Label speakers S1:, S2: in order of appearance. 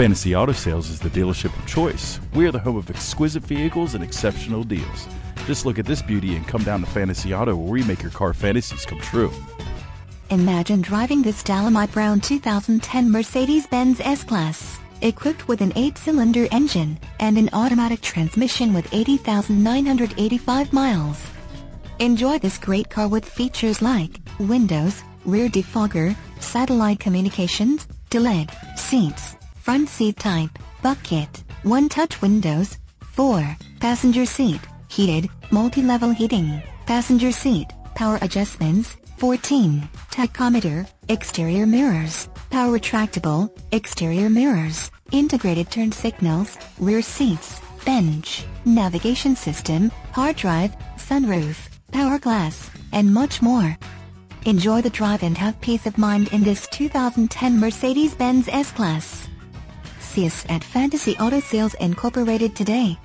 S1: Fantasy Auto Sales is the dealership of choice. We are the home of exquisite vehicles and exceptional deals. Just look at this beauty and come down to Fantasy Auto where we make your car fantasies come true.
S2: Imagine driving this Dolomite Brown 2010 Mercedes-Benz S-Class, equipped with an 8-cylinder engine and an automatic transmission with 80,985 miles. Enjoy this great car with features like windows, rear defogger, satellite communications, LED, seats, front seat type, bucket, one-touch windows, 4, passenger seat, heated, multi-level heating, passenger seat, power adjustments, 14, tachometer, exterior mirrors, power retractable, exterior mirrors, integrated turn signals, rear seats, bench, navigation system, hard drive, sunroof, power glass, and much more. Enjoy the drive and have peace of mind in this 2010 Mercedes-Benz S-Class. At Fantasy Auto Sales Incorporated today.